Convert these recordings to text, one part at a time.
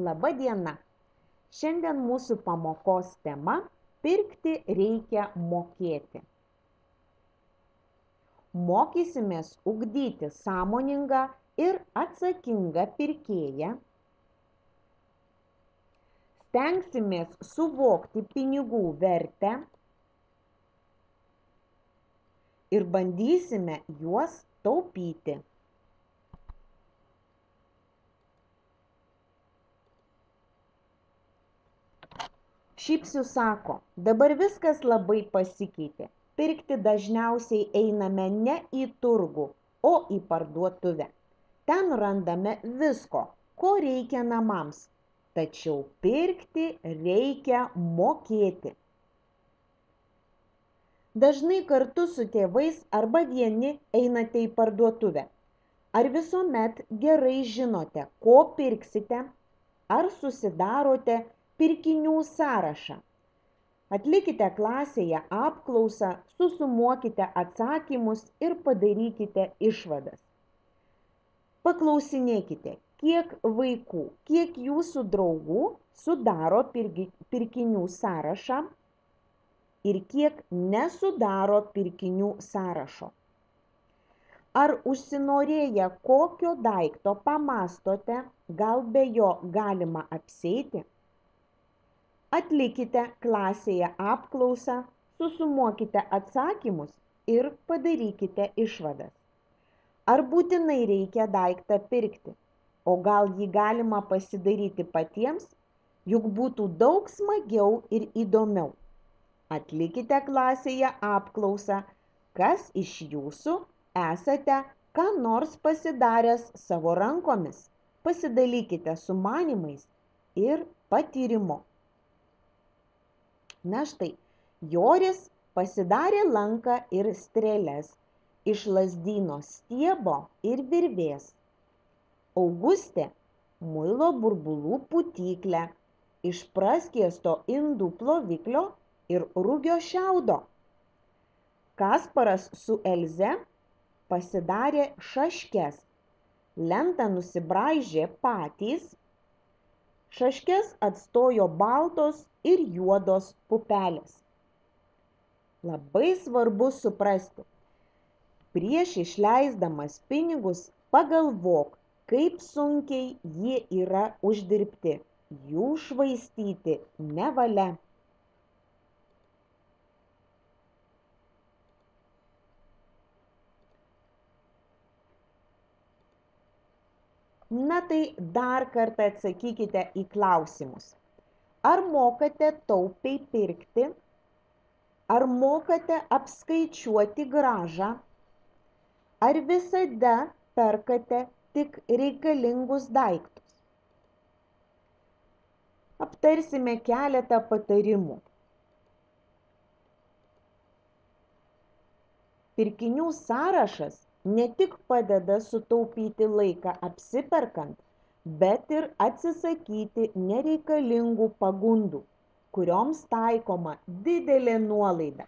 Labą dieną. Šiandien mūsų pamokos tema - pirkti reikia mokėti. Mokysimės ugdyti sąmoningą ir atsakingą pirkėją. Stengsimės suvokti pinigų vertę ir bandysime juos taupyti. Šypsiu sako, dabar viskas labai pasikeitė. Pirkti dažniausiai einame ne į turgų, o į parduotuvę. Ten randame visko, ko reikia namams. Tačiau pirkti reikia mokėti. Dažnai kartu su tėvais arba vieni einate į parduotuvę. Ar visuomet gerai žinote, ko pirksite? Ar susidarote pirkinių sąrašą. Atlikite klasėje apklausą, susumuokite atsakymus ir padarykite išvadas. Paklausinėkite, kiek vaikų, kiek jūsų draugų sudaro pirkinių sąrašą ir kiek nesudaro pirkinių sąrašo. Ar užsinorėję kokio daikto pamastote, gal be jo galima apseiti? Atlikite klasėje apklausą, susumuokite atsakymus ir padarykite išvadas. Ar būtinai reikia daiktą pirkti, o gal jį galima pasidaryti patiems, juk būtų daug smagiau ir įdomiau. Atlikite klasėje apklausą, kas iš jūsų esate ką nors pasidaręs savo rankomis. Pasidalykite sumanimais ir patyrimu. Na štai, Joris pasidarė lanką ir strėlės iš lasdyno stiebo ir virvės. Augustė muilo burbulų putyklę iš praskiesto indų ploviklio ir rūgio šiaudo. Kasparas su Elze pasidarė šaškes. Lentą nusibražė patys Šaškes atstojo baltos ir juodos pupelės. Labai svarbu suprasti, prieš išleisdamas pinigus pagalvok, kaip sunkiai jie yra uždirbti. Jų švaistyti nevalia. Na tai dar kartą atsakykite į klausimus. Ar mokate taupiai pirkti? Ar mokate apskaičiuoti gražą? Ar visada perkate tik reikalingus daiktus? Aptarsime keletą patarimų. Pirkinių sąrašas ne tik padeda sutaupyti laiką apsiperkant, bet ir atsisakyti nereikalingų pagundų, kurioms taikoma didelė nuolaida.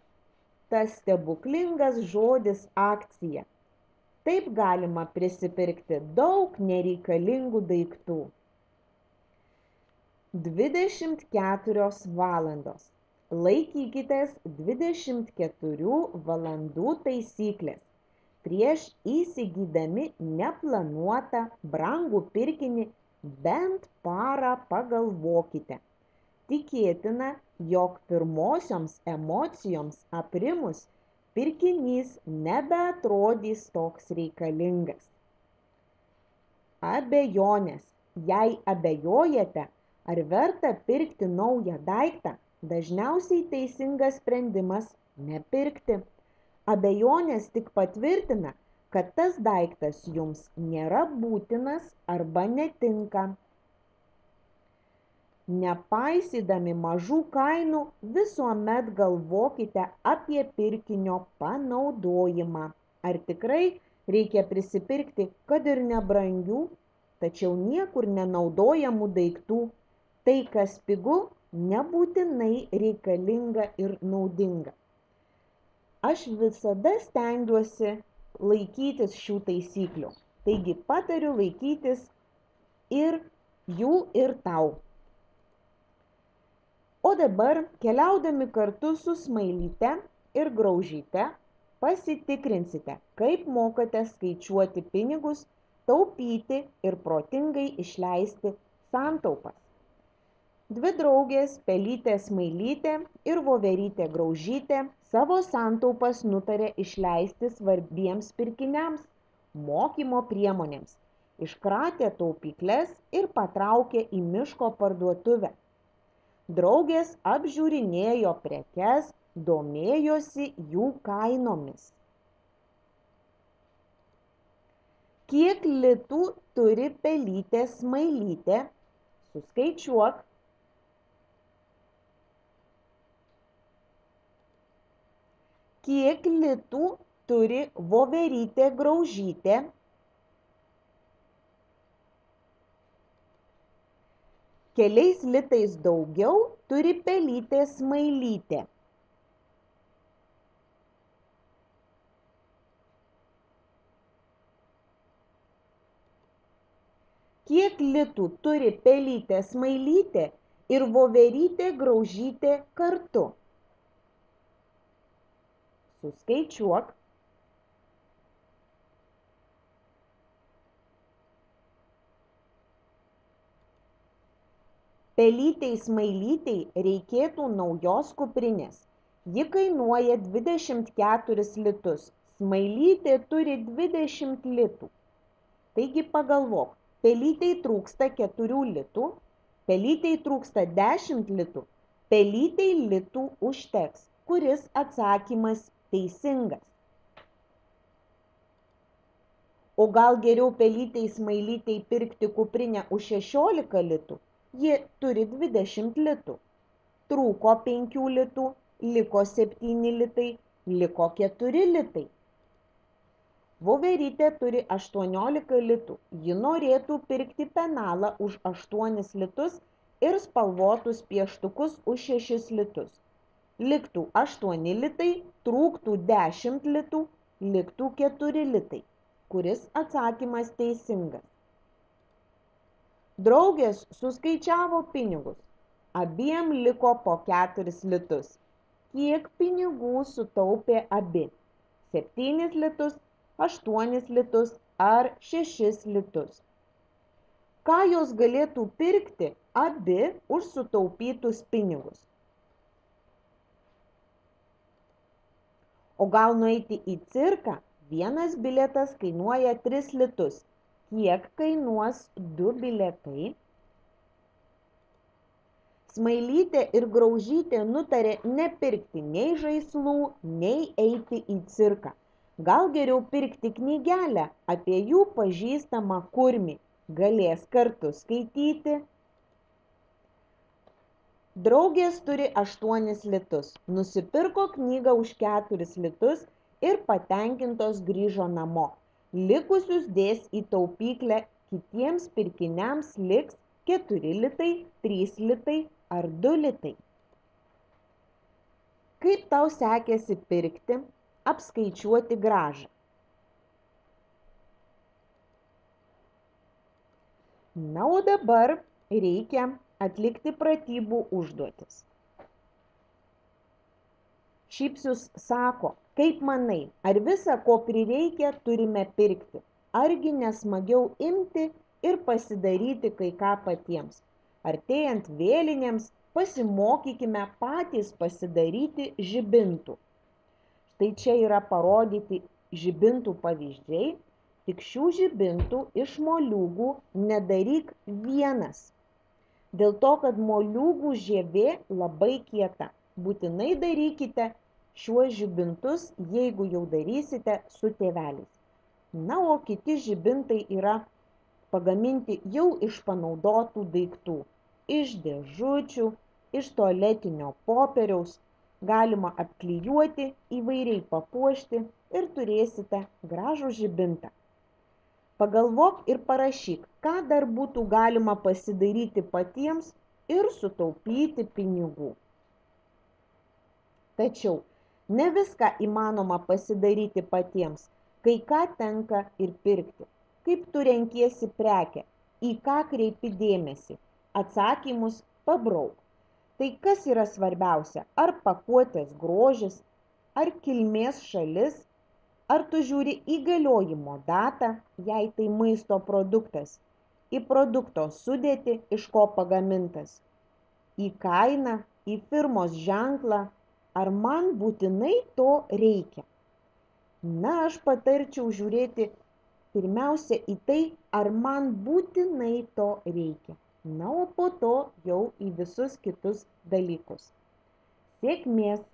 Tas stebuklingas žodis akcija. Taip galima prisipirkti daug nereikalingų daiktų. 24 valandos. Laikykitės 24 valandų taisyklės prieš įsigydami neplanuotą brangų pirkinį bent parą pagalvokite. Tikėtina, jog pirmosioms emocijoms aprimus pirkinys nebeatrodys toks reikalingas. Abejonės. Jei abejojate, ar verta pirkti naują daiktą, dažniausiai teisingas sprendimas nepirkti. Abejonės tik patvirtina, kad tas daiktas jums nėra būtinas arba netinka. Nepaisydami mažų kainų visuomet galvokite apie pirkinio panaudojimą. Ar tikrai reikia prisipirkti, kad ir nebrangių, tačiau niekur nenaudojamų daiktų. Tai, kas pigu, nebūtinai reikalinga ir naudinga. Aš visada stengiuosi laikytis šių taisyklių. Taigi patariu laikytis ir jų ir tau. O dabar keliaudami kartu su smailyte ir graužyte pasitikrinsite, kaip mokate skaičiuoti pinigus, taupyti ir protingai išleisti santaupas. Dvi draugės - pelytė smailytė ir voverytė graužytė - savo santaupas nutarė išleisti svarbiems pirkiniams - mokymo priemonėms. Iškratė taupyklės ir patraukė į miško parduotuvę. Draugės apžiūrinėjo prekes, domėjosi jų kainomis. Kiek litų turi pelytė smailytė? Suskaičiuok kiek litų turi voverytė graužytė? Keliais litais daugiau turi pelytė smailytė. Kiek litų turi pelytė smailytė ir voverytė graužytė kartu suskaičiuok Pelytei smailytei reikėtų naujos kuprinės. Ji kainuoja 24 litus. Smailytė turi 20 litų. Taigi pagalvok, pelytei trūksta 4 litų, pelytei trūksta 10 litų, pelytei litų užteks. Kuris atsakymas teisingas. O gal geriau pelytei smailytei pirkti kuprinę už 16 litų? Ji turi 20 litų. Trūko 5 litų, liko 7 litai, liko 4 litai. Voverytė turi 18 litų. Ji norėtų pirkti penalą už 8 litus ir spalvotus pieštukus už 6 litus liktų 8 litai, trūktų 10 litų, liktų 4 litai. Kuris atsakymas teisingas? Draugės suskaičiavo pinigus. Abiem liko po 4 litus. Kiek pinigų sutaupė abi? 7 litus, 8 litus ar 6 litus? Ką jos galėtų pirkti abi už sutaupytus pinigus? O gal nueiti į cirką? Vienas bilietas kainuoja 3 litus. Kiek kainuos 2 bilietai? Smailytė ir graužytė nutarė nepirkti nei žaislų, nei eiti į cirką. Gal geriau pirkti knygelę apie jų pažįstamą kurmį. Galės kartu skaityti, Draugės turi aštuonis litus. Nusipirko knygą už keturis litus ir patenkintos grįžo namo. Likusius dės į taupyklę kitiems pirkiniams liks 4 litai, 3 litai ar 2 litai. Kaip tau sekėsi pirkti, apskaičiuoti gražą? Na, o dabar reikia atlikti pratybų užduotis. Šypsius sako, kaip manai, ar visą, ko prireikia, turime pirkti? Argi nesmagiau imti ir pasidaryti kai ką patiems? Artėjant vėlinėms, pasimokykime patys pasidaryti žibintų. Štai čia yra parodyti žibintų pavyzdžiai, tik šių žibintų iš moliūgų nedaryk vienas dėl to, kad moliūgų žievė labai kieta. Būtinai darykite šiuos žibintus, jeigu jau darysite su tėveliais. Na, o kiti žibintai yra pagaminti jau iš panaudotų daiktų. Iš dėžučių, iš tualetinio popieriaus. Galima apklijuoti, įvairiai papuošti ir turėsite gražų žibintą. Pagalvok ir parašyk, ką dar būtų galima pasidaryti patiems ir sutaupyti pinigų. Tačiau ne viską įmanoma pasidaryti patiems, kai ką tenka ir pirkti. Kaip tu renkiesi prekę, į ką kreipi dėmesį. Atsakymus pabrauk. Tai kas yra svarbiausia? Ar pakuotės grožis, ar kilmės šalis, ar tu žiūri įgaliojimo datą, jei tai maisto produktas, į produkto sudėti, iš ko pagamintas, į kainą, į firmos ženklą, ar man būtinai to reikia. Na, aš patarčiau žiūrėti pirmiausia į tai, ar man būtinai to reikia. Na, o po to jau į visus kitus dalykus. Sėkmės!